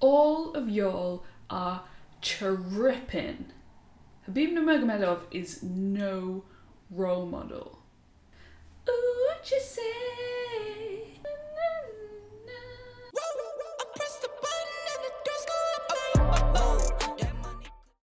All of y'all are tripping. Khabib Nurmagomedov is no role model. Ooh, what you say?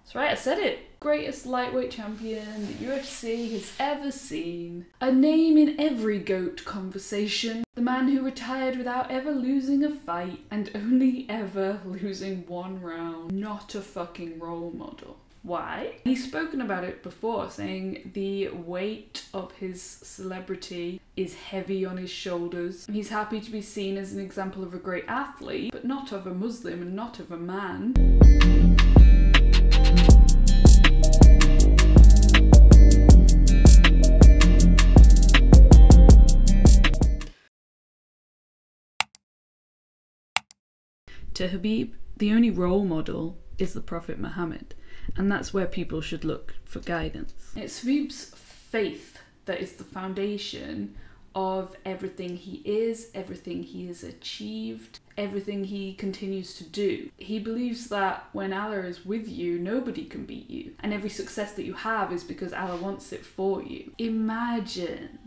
That's right, I said it. Greatest lightweight champion the UFC has ever seen. A name in every GOAT conversation. The man who retired without ever losing a fight and only ever losing one round. Not a fucking role model. Why? He's spoken about it before, saying the weight of his celebrity is heavy on his shoulders. He's happy to be seen as an example of a great athlete, but not of a Muslim and not of a man. To Khabib, the only role model is the Prophet Muhammad, and that's where people should look for guidance. It's Khabib's faith that is the foundation of everything he is, everything he has achieved, everything he continues to do. He believes that when Allah is with you, nobody can beat you, and every success that you have is because Allah wants it for you. Imagine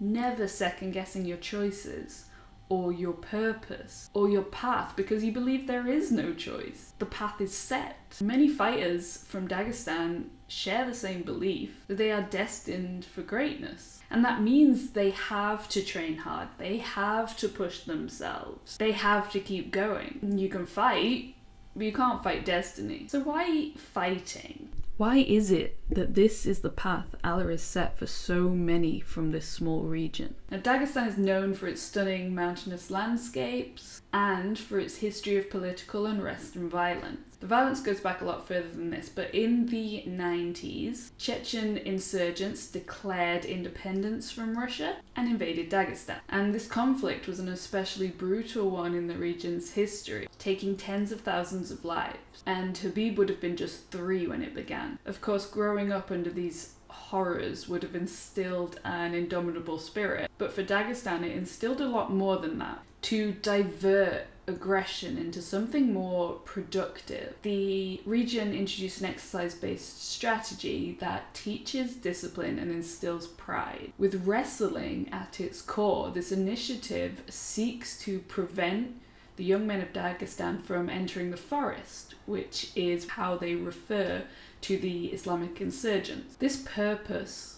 never second guessing your choices or your purpose or your path because you believe there is no choice. The path is set. Many fighters from Dagestan share the same belief that they are destined for greatness. And that means they have to train hard, they have to push themselves, they have to keep going. You can fight, but you can't fight destiny. So, why fighting? Why is it that this is the path Allah has set for so many from this small region? Now, Dagestan is known for its stunning mountainous landscapes and for its history of political unrest and violence. The violence goes back a lot further than this, but in the 90s, Chechen insurgents declared independence from Russia and invaded Dagestan. And this conflict was an especially brutal one in the region's history, taking tens of thousands of lives. And Khabib would have been just three when it began. Of course, growing up under these horrors would have instilled an indomitable spirit, but for Dagestan, it instilled a lot more than that to divert aggression into something more productive. The region introduced an exercise based strategy that teaches discipline and instills pride. With wrestling at its core, this initiative seeks to prevent the young men of Dagestan from entering the forest, which is how they refer to the Islamic insurgents. This purpose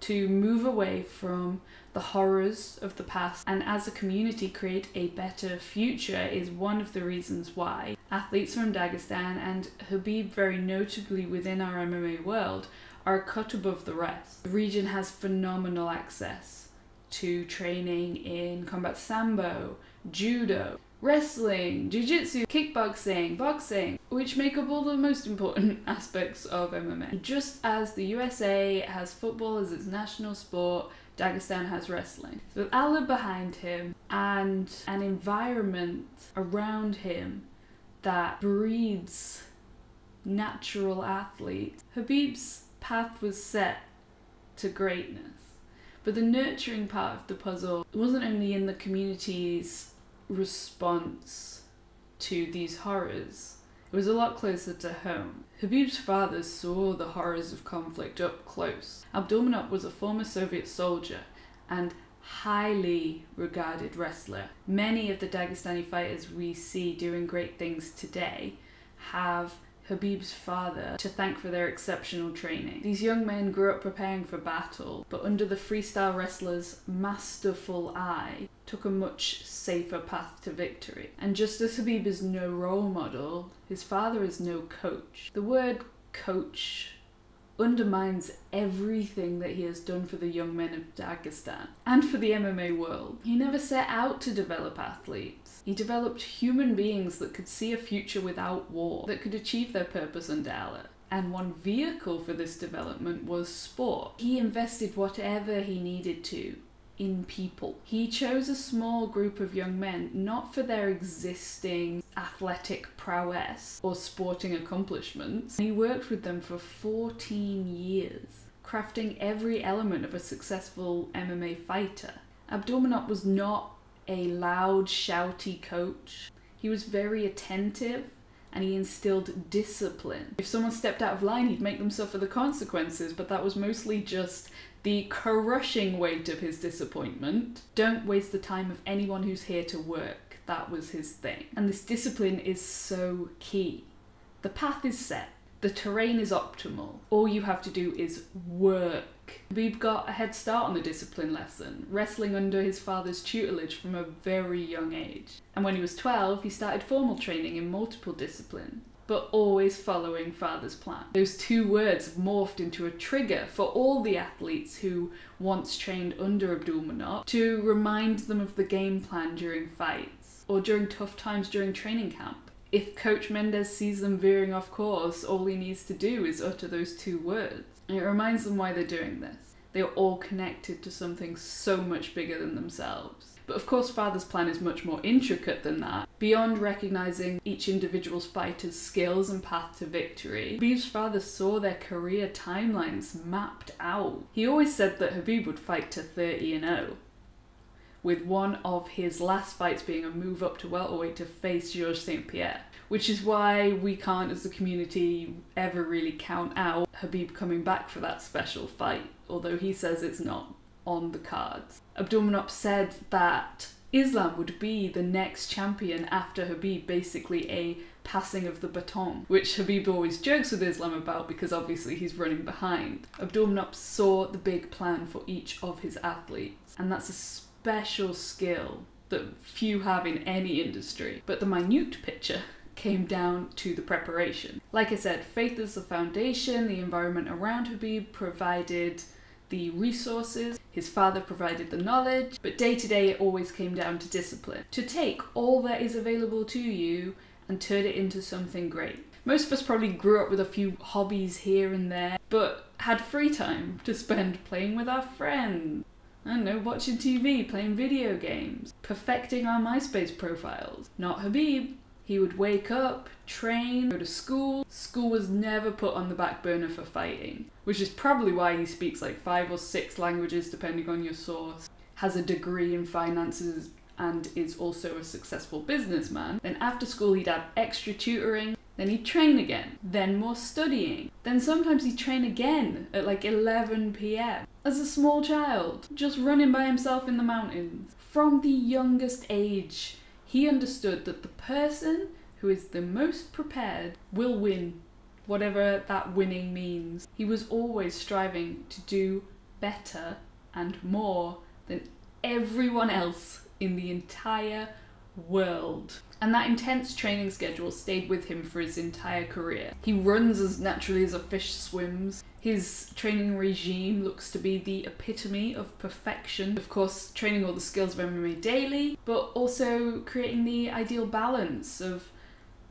to move away from the horrors of the past and as a community create a better future is one of the reasons why athletes from Dagestan and Khabib very notably within our MMA world are cut above the rest. The region has phenomenal access to training in combat sambo, judo, wrestling, jiu-jitsu, kickboxing, boxing, which make up all the most important aspects of MMA. Just as the USA has football as its national sport, Dagestan has wrestling. So with Allah behind him and an environment around him that breeds natural athletes, Khabib's path was set to greatness. But the nurturing part of the puzzle wasn't only in the community's response to these horrors, it was a lot closer to home. Khabib's father saw the horrors of conflict up close. Abdulmanap was a former Soviet soldier and highly regarded wrestler. Many of the Dagestani fighters we see doing great things today have Khabib's father to thank for their exceptional training. These young men grew up preparing for battle, but under the freestyle wrestler's masterful eye, took a much safer path to victory. And just as Khabib is no role model, his father is no coach. The word coach undermines everything that he has done for the young men of Dagestan and for the MMA world. He never set out to develop athletes. He developed human beings that could see a future without war, that could achieve their purpose under Allah. And one vehicle for this development was sport. He invested whatever he needed to in people. He chose a small group of young men not for their existing athletic prowess or sporting accomplishments. He worked with them for 14 years, crafting every element of a successful MMA fighter. Abdulmanap was not a loud, shouty coach. He was very attentive and he instilled discipline. If someone stepped out of line, he'd make them suffer the consequences, but that was mostly just the crushing weight of his disappointment. Don't waste the time of anyone who's here to work. That was his thing. And this discipline is so key. The path is set, the terrain is optimal. All you have to do is work. Khabib got a head start on the discipline lesson, wrestling under his father's tutelage from a very young age. And when he was 12, he started formal training in multiple disciplines but always following father's plan. Those two words have morphed into a trigger for all the athletes who once trained under Abdulmanap to remind them of the game plan during fights or during tough times during training camp. If Coach Mendez sees them veering off course, all he needs to do is utter those two words. And it reminds them why they're doing this. They are all connected to something so much bigger than themselves. But of course, Father's plan is much more intricate than that. Beyond recognizing each individual's fighter's skills and path to victory, Khabib's father saw their career timelines mapped out. He always said that Khabib would fight to 30 and 0, with one of his last fights being a move up to welterweight to face Georges St. Pierre. Which is why we can't, as a community, ever really count out Khabib coming back for that special fight, although he says it's not on the cards. Abdulmanap said that Islam would be the next champion after Khabib, basically a passing of the baton, which Khabib always jokes with Islam about because obviously he's running behind. Abdulmanap saw the big plan for each of his athletes, and that's a special skill that few have in any industry. But the minute picture came down to the preparation. Like I said, faith is the foundation, the environment around Khabib provided the resources, his father provided the knowledge, but day to day it always came down to discipline. To take all that is available to you and turn it into something great. Most of us probably grew up with a few hobbies here and there, but had free time to spend playing with our friends. I don't know, watching TV, playing video games, perfecting our MySpace profiles. Not Khabib. He would wake up, train, go to school. School was never put on the back burner for fighting, which is probably why he speaks like five or six languages depending on your source, has a degree in finances and is also a successful businessman. Then after school he'd have extra tutoring, then he'd train again, then more studying. Then sometimes he'd train again at like 11 pm. As a small child, just running by himself in the mountains. From the youngest age, he understood that the person who is the most prepared will win, whatever that winning means. He was always striving to do better and more than everyone else in the entire world. And that intense training schedule stayed with him for his entire career. He runs as naturally as a fish swims. His training regime looks to be the epitome of perfection. Of course, training all the skills of MMA daily, but also creating the ideal balance of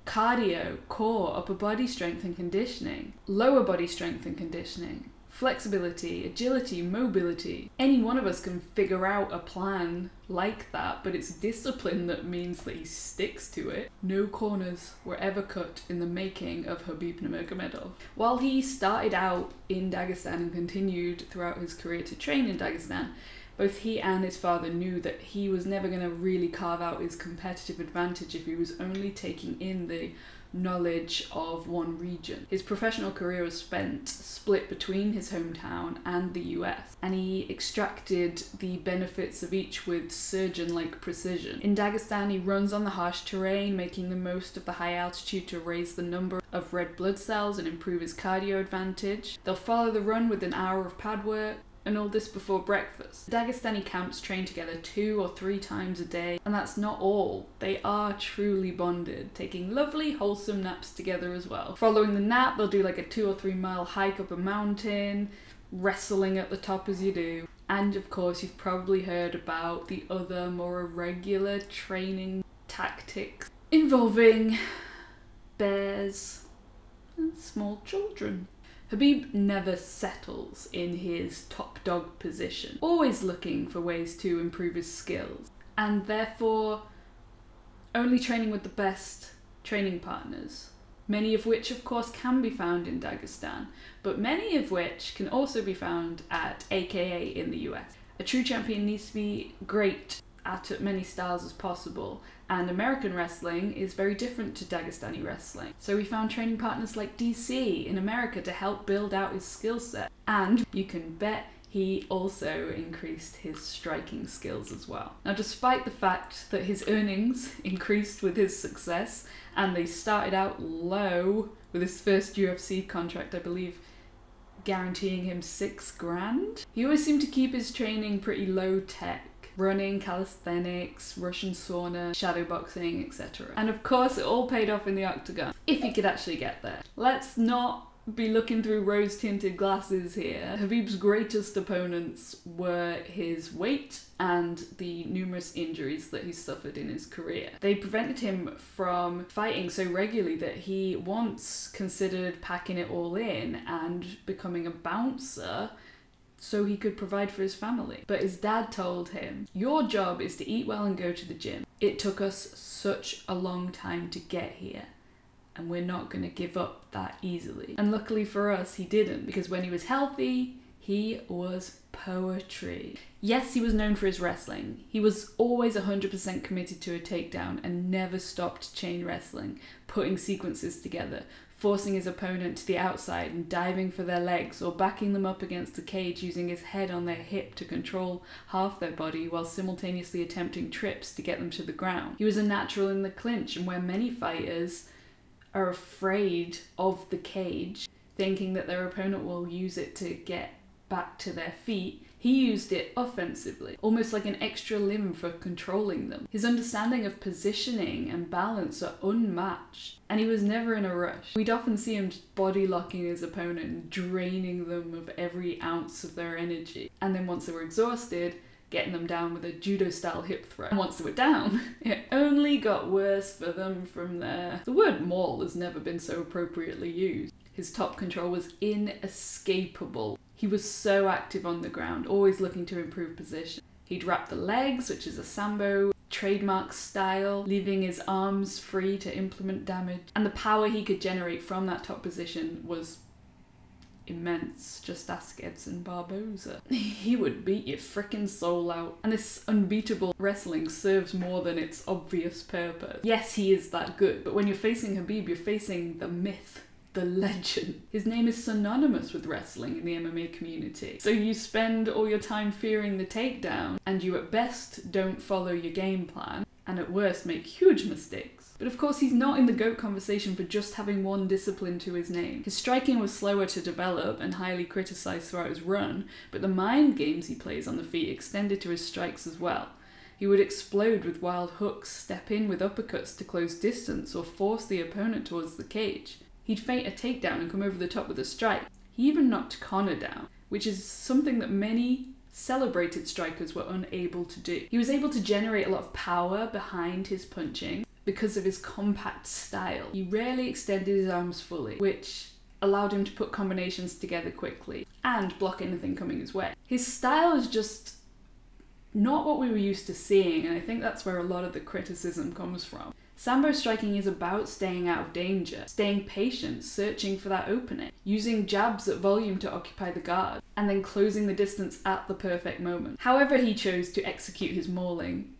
cardio, core, upper body strength and conditioning, lower body strength and conditioning, flexibility, agility, mobility. Any one of us can figure out a plan like that, but it's discipline that means that he sticks to it. No corners were ever cut in the making of Khabib Nurmagomedov. While he started out in Dagestan and continued throughout his career to train in Dagestan, both he and his father knew that he was never going to really carve out his competitive advantage if he was only taking in the knowledge of one region. His professional career was spent split between his hometown and the US, and he extracted the benefits of each with surgeon like precision. In Dagestan, he runs on the harsh terrain, making the most of the high altitude to raise the number of red blood cells and improve his cardio advantage. They'll follow the run with an hour of pad work, and all this before breakfast. Dagestani camps train together two or three times a day, and that's not all. They are truly bonded, taking lovely, wholesome naps together as well. Following the nap, they'll do like a two or three mile hike up a mountain, wrestling at the top as you do. And of course, you've probably heard about the other more irregular training tactics involving bears and small children. Khabib never settles in his top dog position, always looking for ways to improve his skills, and therefore only training with the best training partners, many of which, of course, can be found in Dagestan, but many of which can also be found at AKA in the US. A true champion needs to be great at as many styles as possible And American wrestling is very different to Dagestani wrestling. So we found training partners like DC in America to help build out his skill set. And you can bet he also increased his striking skills as well. Now, despite the fact that his earnings increased with his success and they started out low with his first UFC contract, I believe guaranteeing him six grand, he always seemed to keep his training pretty low tech running, calisthenics, Russian sauna, shadowboxing, etc. And of course, it all paid off in the octagon, if he could actually get there. Let's not be looking through rose tinted glasses here. Khabib's greatest opponents were his weight and the numerous injuries that he suffered in his career. They prevented him from fighting so regularly that he once considered packing it all in and becoming a bouncer so he could provide for his family. But his dad told him, Your job is to eat well and go to the gym. It took us such a long time to get here, and we're not going to give up that easily. And luckily for us, he didn't, because when he was healthy, he was poetry. Yes, he was known for his wrestling. He was always 100% committed to a takedown and never stopped chain wrestling, putting sequences together, forcing his opponent to the outside and diving for their legs or backing them up against the cage using his head on their hip to control half their body while simultaneously attempting trips to get them to the ground. He was a natural in the clinch and where many fighters are afraid of the cage, thinking that their opponent will use it to get back to their feet, he used it offensively, almost like an extra limb for controlling them. His understanding of positioning and balance are unmatched, and he was never in a rush. We'd often see him just body locking his opponent, draining them of every ounce of their energy. And then once they were exhausted, getting them down with a judo style hip throw. And once they were down, it only got worse for them from there. The word maul has never been so appropriately used. His top control was inescapable. He was so active on the ground, always looking to improve position. He'd wrap the legs, which is a sambo trademark style, leaving his arms free to implement damage. And the power he could generate from that top position was immense. Just ask Edson Barboza. He would beat your frickin' soul out. And this unbeatable wrestling serves more than its obvious purpose. Yes, he is that good, but when you're facing Khabib, you're facing the myth the legend. His name is synonymous with wrestling in the MMA community. So you spend all your time fearing the takedown, and you at best don't follow your game plan, and at worst make huge mistakes. But of course, he's not in the GOAT conversation for just having one discipline to his name. His striking was slower to develop and highly criticised throughout his run, but the mind games he plays on the feet extended to his strikes as well. He would explode with wild hooks, step in with uppercuts to close distance, or force the opponent towards the cage. He'd feint a takedown and come over the top with a strike. He even knocked Conor down, which is something that many celebrated strikers were unable to do. He was able to generate a lot of power behind his punching because of his compact style. He rarely extended his arms fully, which allowed him to put combinations together quickly and block anything coming his way. His style is just not what we were used to seeing, and I think that's where a lot of the criticism comes from. Sambo striking is about staying out of danger, staying patient, searching for that opening, using jabs at volume to occupy the guard, and then closing the distance at the perfect moment. However, he chose to execute his mauling.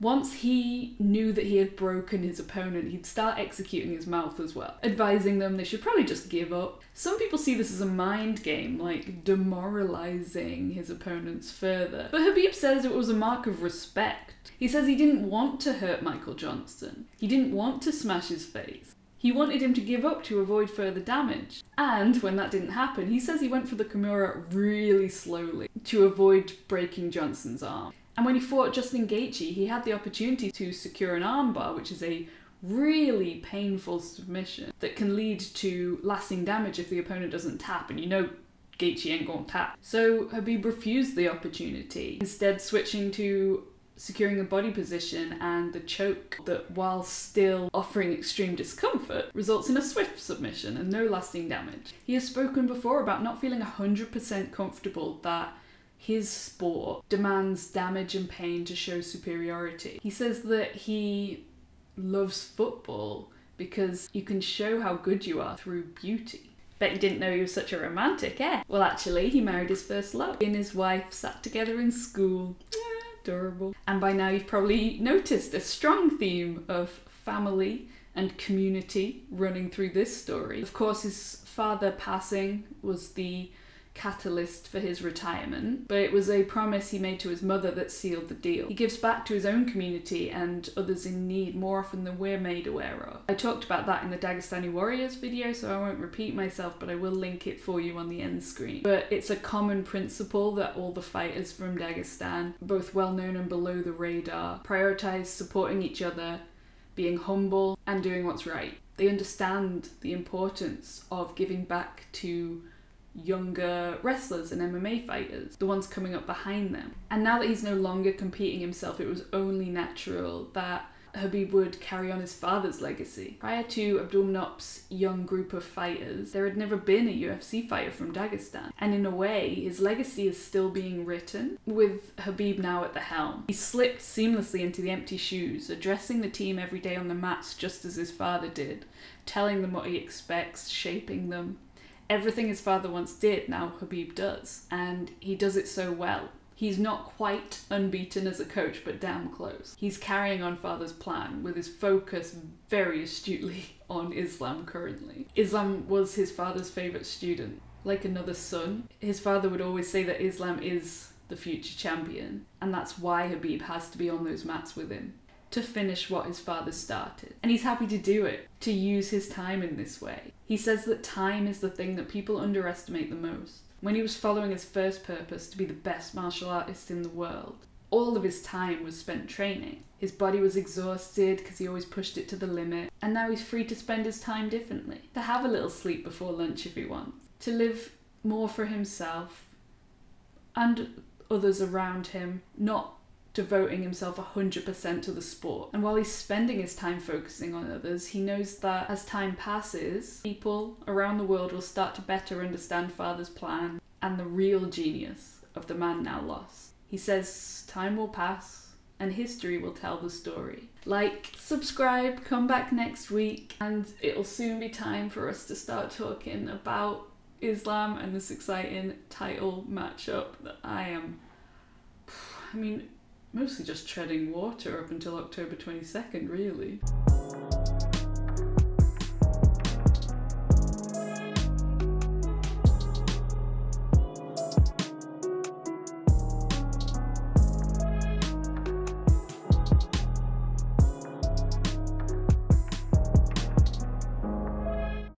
Once he knew that he had broken his opponent, he'd start executing his mouth as well, advising them they should probably just give up. Some people see this as a mind game, like demoralizing his opponents further. But Khabib says it was a mark of respect he says he didn't want to hurt Michael Johnson. He didn't want to smash his face. He wanted him to give up to avoid further damage. And when that didn't happen, he says he went for the Kimura really slowly to avoid breaking Johnson's arm. And when he fought Justin Gaethje, he had the opportunity to secure an armbar, which is a really painful submission that can lead to lasting damage if the opponent doesn't tap. And you know Gaethje ain't gonna tap. So Khabib refused the opportunity, instead switching to securing a body position and the choke that, while still offering extreme discomfort, results in a swift submission and no lasting damage. He has spoken before about not feeling 100% comfortable that his sport demands damage and pain to show superiority. He says that he loves football because you can show how good you are through beauty. Bet you didn't know he was such a romantic, eh? Well, actually, he married his first love. He and his wife sat together in school Adorable. And by now you've probably noticed a strong theme of family and community running through this story. Of course, his father passing was the catalyst for his retirement, but it was a promise he made to his mother that sealed the deal. He gives back to his own community and others in need more often than we're made aware of. I talked about that in the Dagestani Warriors video, so I won't repeat myself, but I will link it for you on the end screen. But it's a common principle that all the fighters from Dagestan, both well known and below the radar, prioritize supporting each other, being humble, and doing what's right. They understand the importance of giving back to younger wrestlers and MMA fighters, the ones coming up behind them. And now that he's no longer competing himself, it was only natural that Khabib would carry on his father's legacy. Prior to Abdulmanap's young group of fighters, there had never been a UFC fighter from Dagestan. And in a way, his legacy is still being written, with Khabib now at the helm. He slipped seamlessly into the empty shoes, addressing the team every day on the mats just as his father did, telling them what he expects, shaping them, everything his father once did, now Khabib does. And he does it so well. He's not quite unbeaten as a coach, but damn close. He's carrying on father's plan with his focus very astutely on Islam currently. Islam was his father's favourite student. Like another son, his father would always say that Islam is the future champion, and that's why Khabib has to be on those mats with him to finish what his father started. And he's happy to do it, to use his time in this way. He says that time is the thing that people underestimate the most. When he was following his first purpose to be the best martial artist in the world, all of his time was spent training. His body was exhausted because he always pushed it to the limit, and now he's free to spend his time differently. To have a little sleep before lunch if he wants, to live more for himself and others around him, not devoting himself 100% to the sport. And while he's spending his time focusing on others, he knows that as time passes, people around the world will start to better understand Father's plan and the real genius of the man now lost. He says time will pass and history will tell the story. Like, subscribe, come back next week, and it'll soon be time for us to start talking about Islam and this exciting title matchup that I am. I mean, mostly just treading water up until October 22nd, really.